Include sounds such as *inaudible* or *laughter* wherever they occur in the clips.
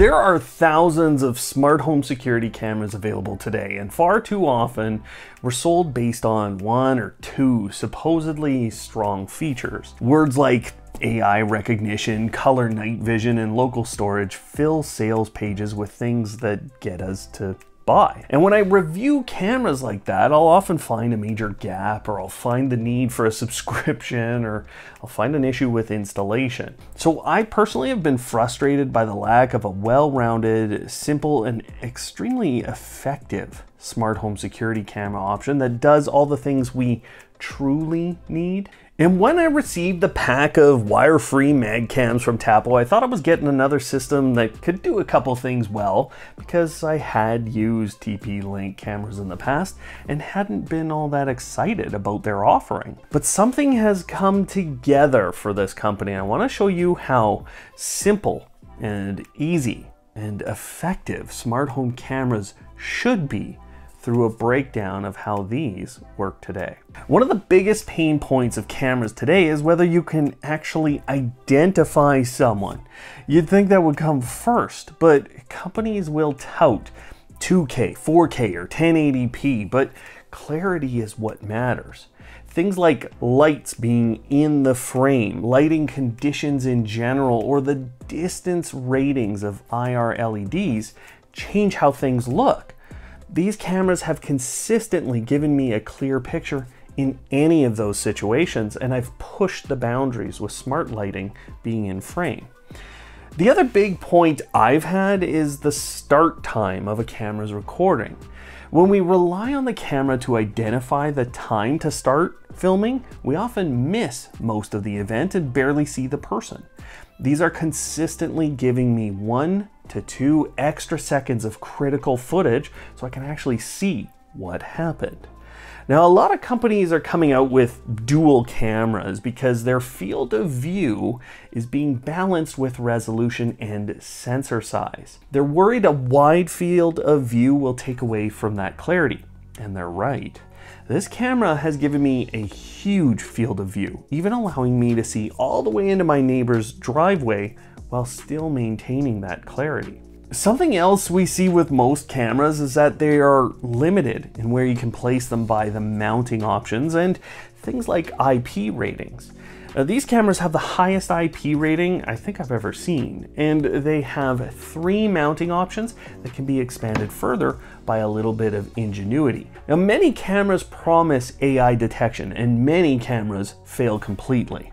There are thousands of smart home security cameras available today, and far too often we're sold based on one or two supposedly strong features. Words like AI recognition, color night vision, and local storage fill sales pages with things that get us to buy. And when I review cameras like that, I'll often find a major gap or I'll find the need for a *laughs* subscription or I'll find an issue with installation. So I personally have been frustrated by the lack of a well-rounded, simple, and extremely effective smart home security camera option that does all the things we truly need. And when I received the pack of wire-free mag cams from Tapo, I thought I was getting another system that could do a couple things well because I had used TP-Link cameras in the past and hadn't been all that excited about their offering. But something has come together for this company. I want to show you how simple and easy and effective smart home cameras should be through a breakdown of how these work today. One of the biggest pain points of cameras today is whether you can actually identify someone. You'd think that would come first, but companies will tout 2K, 4K, or 1080p, but clarity is what matters. Things like lights being in the frame, lighting conditions in general, or the distance ratings of IR LEDs change how things look. These cameras have consistently given me a clear picture in any of those situations, and I've pushed the boundaries with smart lighting being in frame. The other big point I've had is the start time of a camera's recording. When we rely on the camera to identify the time to start filming, we often miss most of the event and barely see the person. These are consistently giving me one to two extra seconds of critical footage so I can actually see what happened. Now, a lot of companies are coming out with dual cameras because their field of view is being balanced with resolution and sensor size. They're worried a wide field of view will take away from that clarity, and they're right. This camera has given me a huge field of view, even allowing me to see all the way into my neighbor's driveway while still maintaining that clarity. Something else we see with most cameras is that they are limited in where you can place them by the mounting options and things like IP ratings. These cameras have the highest IP rating I think I've ever seen, and they have three mounting options that can be expanded further by a little bit of ingenuity. Now, many cameras promise AI detection, and many cameras fail completely.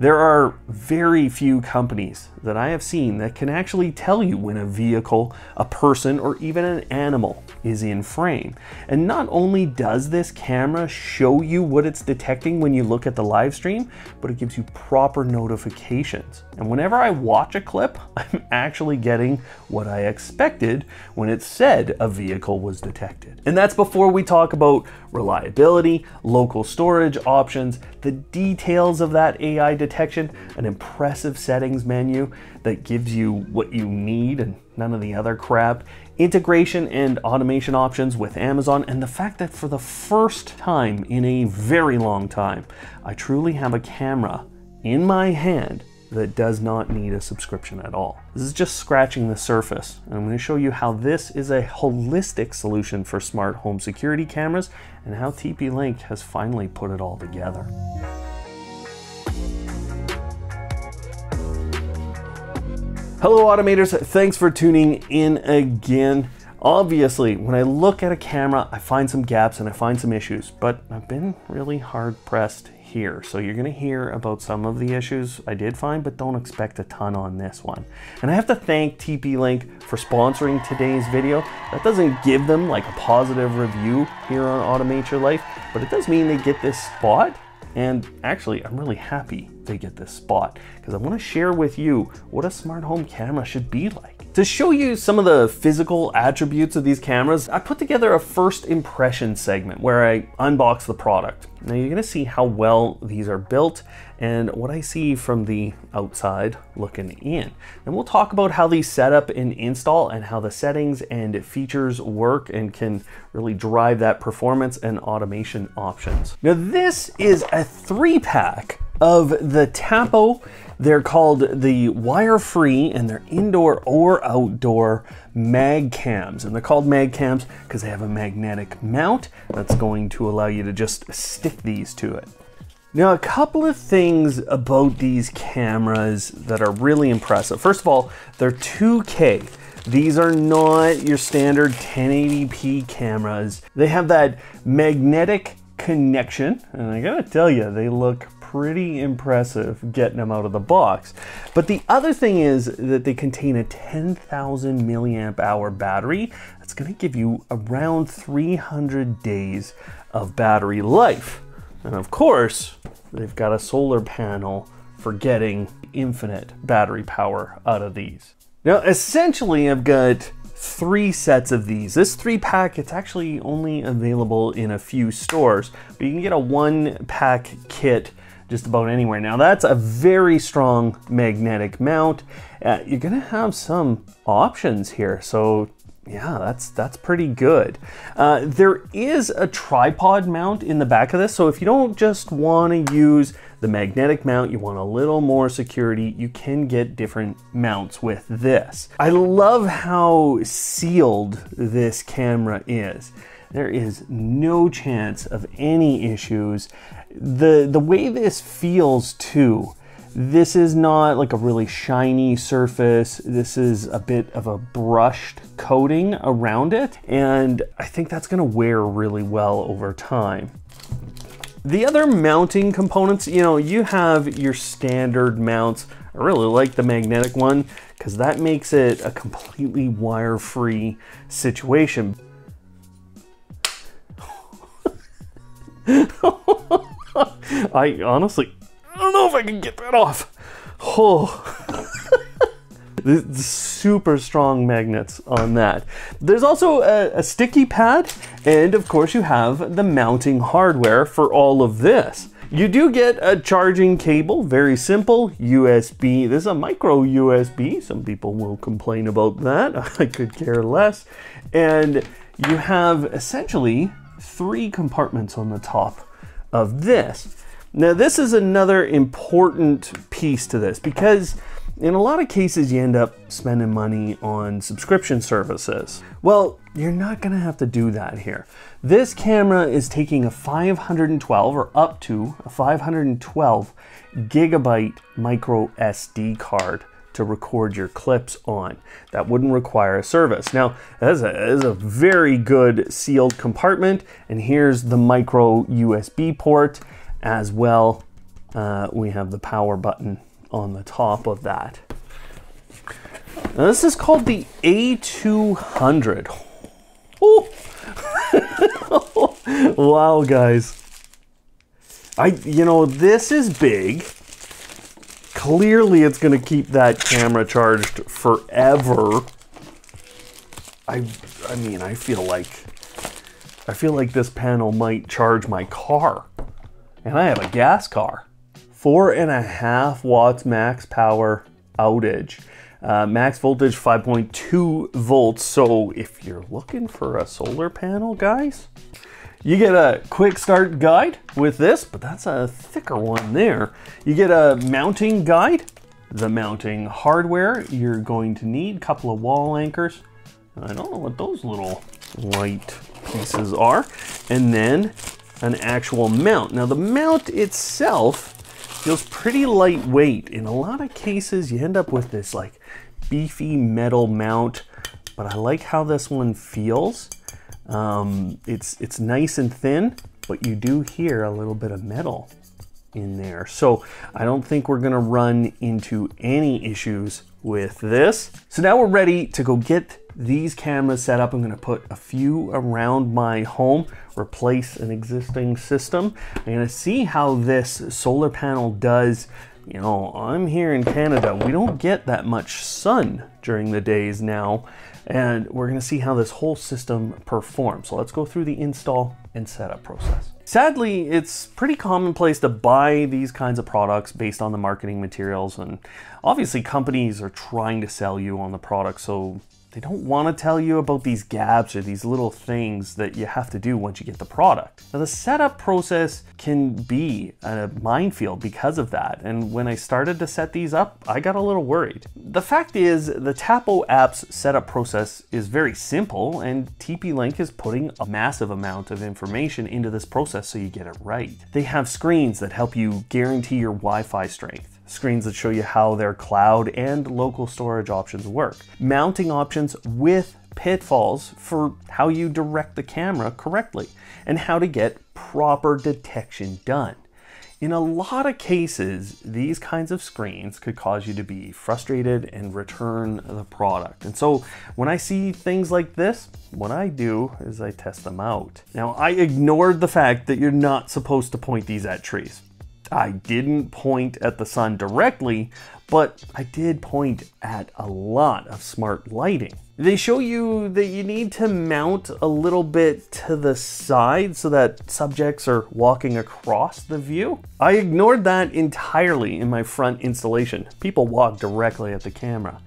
There are very few companies that I have seen that can actually tell you when a vehicle, a person, or even an animal is in frame. And not only does this camera show you what it's detecting when you look at the live stream, but it gives you proper notifications. And whenever I watch a clip, *laughs* I'm actually getting what I expected when it said a vehicle was detected. And that's before we talk about reliability, local storage options, the details of that AI detection, an impressive settings menu that gives you what you need and none of the other crap, integration and automation options with Amazon, and the fact that for the first time in a very long time, I truly have a camera in my hand that does not need a subscription at all. This is just scratching the surface. And I'm going to show you how this is a holistic solution for smart home security cameras and how TP-Link has finally put it all together. Hello Automators, thanks for tuning in again. Obviously, when I look at a camera, I find some gaps and I find some issues, but I've been really hard pressed here. So you're gonna hear about some of the issues I did find, but don't expect a ton on this one. And I have to thank TP-Link for sponsoring today's video. That doesn't give them like a positive review here on Automate Your Life, but it does mean they get this spot. And actually, I'm really happy they get this spot because I wanna share with you what a smart home camera should be like. To show you some of the physical attributes of these cameras, I put together a first impression segment where I unbox the product. Now you're gonna see how well these are built and what I see from the outside looking in. And we'll talk about how these set up and install and how the settings and features work and can really drive that performance and automation options. Now this is a three pack of the Tapo. They're called the wire free and they're indoor or outdoor mag cams. And they're called mag cams because they have a magnetic mount that's going to allow you to just stick these to it. Now, a couple of things about these cameras that are really impressive. First of all, they're 2K. These are not your standard 1080p cameras. They have that magnetic connection, and I gotta tell you, they look pretty impressive getting them out of the box. But the other thing is that they contain a 10,000 milliamp hour battery. That's gonna give you around 300 days of battery life. And of course, they've got a solar panel for getting infinite battery power out of these. Now, essentially, I've got three sets of these. This three pack, it's actually only available in a few stores, but you can get a one pack kit just about anywhere. Now that's a very strong magnetic mount. Uh, you're gonna have some options here. So yeah, that's that's pretty good. Uh, there is a tripod mount in the back of this, so if you don't just want to use the magnetic mount, you want a little more security, you can get different mounts with this. I love how sealed this camera is. There is no chance of any issues. The, the way this feels too, this is not like a really shiny surface. This is a bit of a brushed coating around it. And I think that's gonna wear really well over time. The other mounting components, you know, you have your standard mounts. I really like the magnetic one because that makes it a completely wire-free situation. *laughs* *laughs* *laughs* I honestly, I don't know if I can get that off. Oh. *laughs* the super strong magnets on that. There's also a, a, sticky pad, and of course you have the mounting hardware for all of this. You do get a charging cable, very simple, USB. This is a micro USB. Some people will complain about that. *laughs* I could care less. And you have essentially three compartments on the top of this. Now, this is another important piece to this because in a lot of cases, you end up spending money on subscription services. Well, you're not gonna have to do that here. This camera is taking a 512 or up to a 512 gigabyte micro SD card to record your clips on. That wouldn't require a service. Now, that is a, a very good sealed compartment, and here's the micro USB port as well. Uh, we have the power button on the top of that. Now, this is called the A200. Oh. *laughs* wow, guys. I, you know, this is big. Clearly, it's going to keep that camera charged forever. I, I mean, I feel like, I feel like this panel might charge my car. And I have a gas car. Four and a half watts max power outage. Uh, max voltage 5.2 volts. So if you're looking for a solar panel, guys, you get a quick start guide with this, but that's a thicker one there. You get a mounting guide, the mounting hardware you're going to need, a couple of wall anchors. I don't know what those little light pieces are. And then an actual mount. Now the mount itself feels pretty lightweight. In a lot of cases, you end up with this like beefy metal mount, but I like how this one feels. Um, it's, it's nice and thin, but you do hear a little bit of metal in there. So I don't think we're gonna run into any issues with this. So now we're ready to go get these cameras set up. I'm gonna put a few around my home, replace an existing system. I'm gonna see how this solar panel does you know, I'm here in Canada. We don't get that much sun during the days now, and we're gonna see how this whole system performs. So let's go through the install and setup process. Sadly, it's pretty commonplace to buy these kinds of products based on the marketing materials, and obviously companies are trying to sell you on the product, so they don't want to tell you about these gaps or these little things that you have to do once you get the product. Now the setup process can be a minefield because of that. And when I started to set these up, I got a little worried. The fact is the Tapo app's setup process is very simple and TP-Link is putting a massive amount of information into this process so you get it right. They have screens that help you guarantee your Wi-Fi strength screens that show you how their cloud and local storage options work. Mounting options with pitfalls for how you direct the camera correctly and how to get proper detection done. In a lot of cases, these kinds of screens could cause you to be frustrated and return the product. And so when I see things like this, what I do is I test them out. Now, I ignored the fact that you're not supposed to point these at trees. I didn't point at the sun directly, but I did point at a lot of smart lighting. They show you that you need to mount a little bit to the side so that subjects are walking across the view. I ignored that entirely in my front installation. People walk directly at the camera.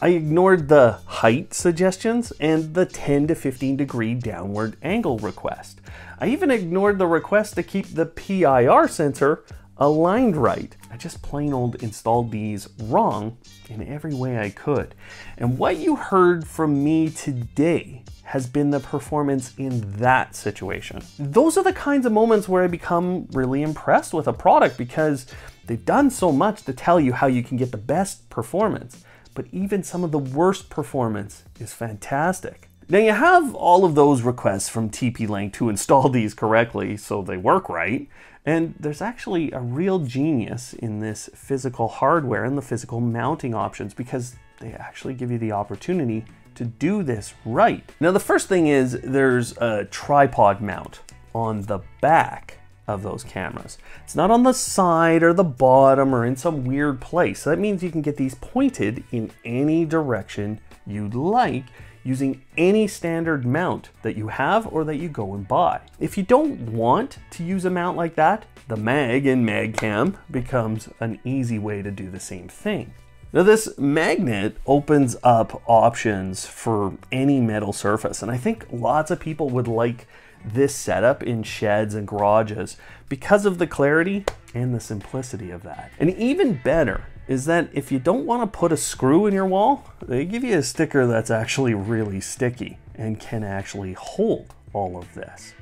I ignored the height suggestions and the 10 to 15 degree downward angle request. I even ignored the request to keep the PIR sensor aligned right. I just plain old installed these wrong in every way I could. And what you heard from me today has been the performance in that situation. Those are the kinds of moments where I become really impressed with a product because they've done so much to tell you how you can get the best performance, but even some of the worst performance is fantastic. Now you have all of those requests from TP-Link to install these correctly so they work right, and there's actually a real genius in this physical hardware and the physical mounting options because they actually give you the opportunity to do this right. Now the first thing is there's a tripod mount on the back of those cameras. It's not on the side or the bottom or in some weird place. So that means you can get these pointed in any direction you'd like using any standard mount that you have or that you go and buy. If you don't want to use a mount like that, the mag in MagCam becomes an easy way to do the same thing. Now this magnet opens up options for any metal surface and I think lots of people would like this setup in sheds and garages because of the clarity and the simplicity of that. And even better is that if you don't want to put a screw in your wall, they give you a sticker that's actually really sticky and can actually hold all of this.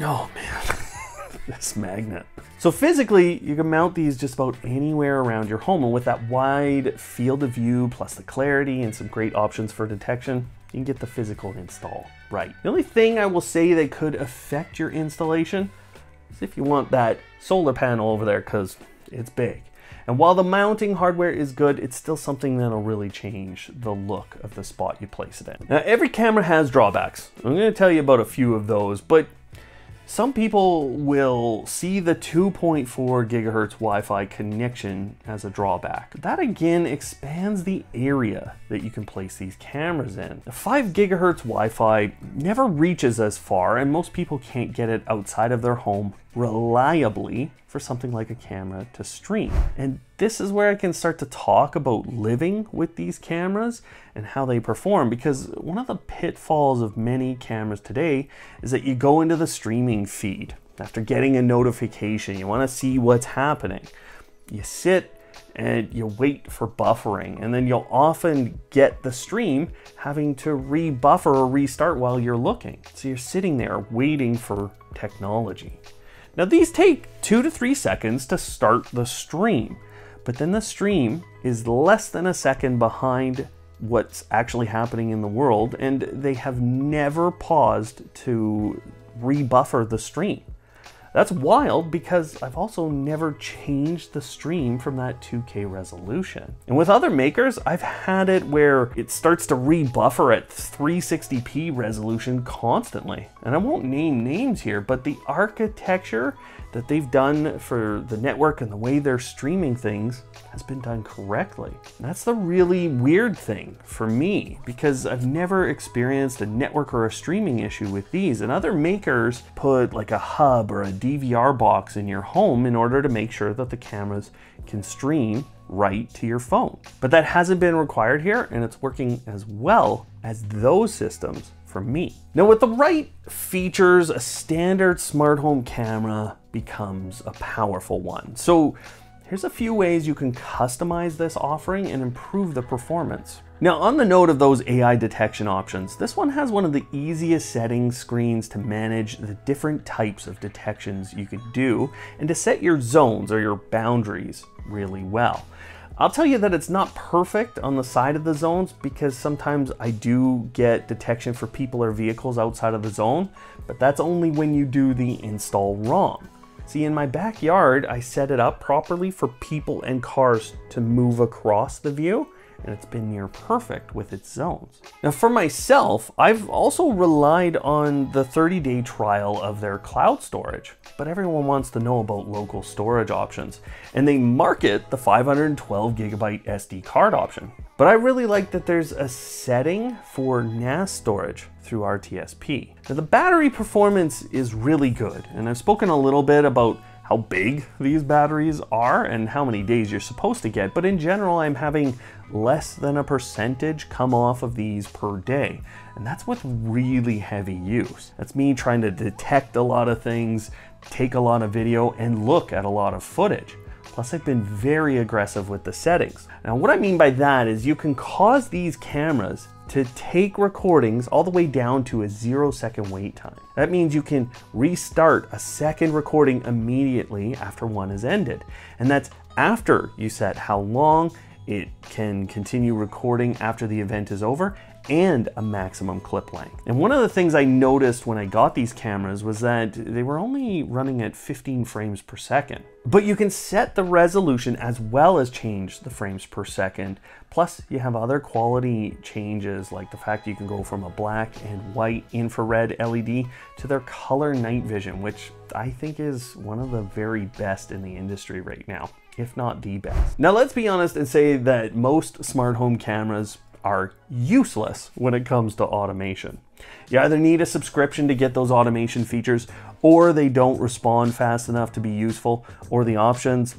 Oh man, *laughs* this magnet. So physically, you can mount these just about anywhere around your home and with that wide field of view plus the clarity and some great options for detection, you can get the physical install right. The only thing I will say that could affect your installation is if you want that solar panel over there because it's big. And while the mounting hardware is good, it's still something that'll really change the look of the spot you place it in. Now, every camera has drawbacks. I'm gonna tell you about a few of those, but some people will see the 2.4 gigahertz Wi-Fi connection as a drawback. That again expands the area that you can place these cameras in. The 5 gigahertz Wi-Fi never reaches as far and most people can't get it outside of their home reliably for something like a camera to stream. And this is where I can start to talk about living with these cameras and how they perform because one of the pitfalls of many cameras today is that you go into the streaming feed after getting a notification, you want to see what's happening. You sit and you wait for buffering and then you'll often get the stream having to rebuffer or restart while you're looking. So you're sitting there waiting for technology. Now these take two to three seconds to start the stream, but then the stream is less than a second behind what's actually happening in the world, and they have never paused to rebuffer the stream. That's wild because I've also never changed the stream from that 2K resolution. And with other makers, I've had it where it starts to rebuffer at 360p resolution constantly. And I won't name names here, but the architecture that they've done for the network and the way they're streaming things has been done correctly. That's the really weird thing for me because I've never experienced a network or a streaming issue with these and other makers put like a hub or a DVR box in your home in order to make sure that the cameras can stream right to your phone. But that hasn't been required here, and it's working as well as those systems me. Now with the right features, a standard smart home camera becomes a powerful one. So here's a few ways you can customize this offering and improve the performance. Now on the note of those AI detection options, this one has one of the easiest settings screens to manage the different types of detections you can do and to set your zones or your boundaries really well. I'll tell you that it's not perfect on the side of the zones because sometimes I do get detection for people or vehicles outside of the zone, but that's only when you do the install wrong. See, in my backyard, I set it up properly for people and cars to move across the view, and it's been near perfect with its zones. Now for myself, I've also relied on the 30 day trial of their cloud storage, but everyone wants to know about local storage options, and they market the 512 gigabyte SD card option. But I really like that there's a setting for NAS storage through RTSP. Now the battery performance is really good, and I've spoken a little bit about how big these batteries are and how many days you're supposed to get, but in general, I'm having less than a percentage come off of these per day. And that's with really heavy use. That's me trying to detect a lot of things, take a lot of video, and look at a lot of footage. Plus I've been very aggressive with the settings. Now what I mean by that is you can cause these cameras to take recordings all the way down to a zero second wait time. That means you can restart a second recording immediately after one is ended. And that's after you set how long it can continue recording after the event is over and a maximum clip length. And one of the things I noticed when I got these cameras was that they were only running at 15 frames per second. But you can set the resolution as well as change the frames per second. Plus you have other quality changes like the fact you can go from a black and white infrared LED to their color night vision, which I think is one of the very best in the industry right now if not the best. Now let's be honest and say that most smart home cameras are useless when it comes to automation. You either need a subscription to get those automation features, or they don't respond fast enough to be useful, or the options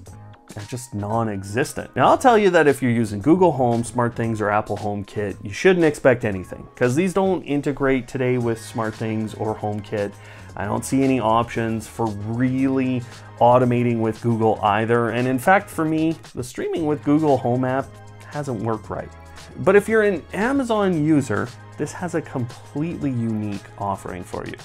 are just non-existent. Now I'll tell you that if you're using Google Home, SmartThings, or Apple HomeKit, you shouldn't expect anything, because these don't integrate today with SmartThings or HomeKit. I don't see any options for really automating with Google either. And in fact, for me, the streaming with Google Home app hasn't worked right. But if you're an Amazon user, this has a completely unique offering for you.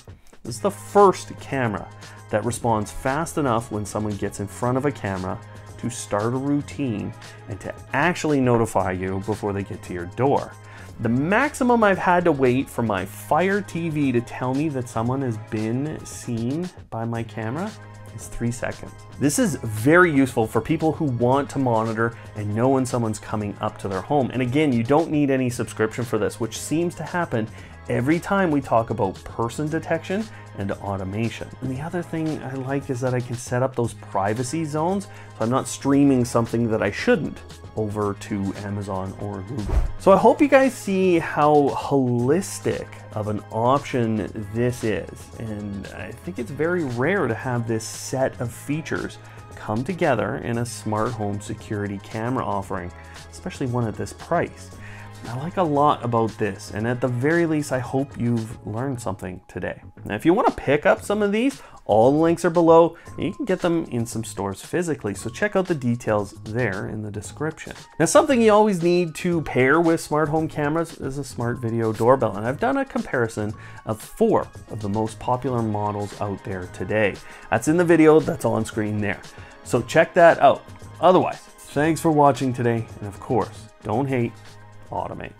This is the first camera that responds fast enough when someone gets in front of a camera to start a routine and to actually notify you before they get to your door. The maximum I've had to wait for my Fire TV to tell me that someone has been seen by my camera is three seconds. This is very useful for people who want to monitor and know when someone's coming up to their home. And again, you don't need any subscription for this, which seems to happen every time we talk about person detection and automation. And the other thing I like is that I can set up those privacy zones so I'm not streaming something that I shouldn't over to Amazon or Google. So I hope you guys see how holistic of an option this is. And I think it's very rare to have this set of features come together in a smart home security camera offering, especially one at this price. I like a lot about this, and at the very least, I hope you've learned something today. Now, if you want to pick up some of these, all the links are below, and you can get them in some stores physically, so check out the details there in the description. Now, something you always need to pair with smart home cameras is a smart video doorbell, and I've done a comparison of four of the most popular models out there today. That's in the video that's on screen there. So check that out. Otherwise, thanks for watching today, and of course, don't hate, automate.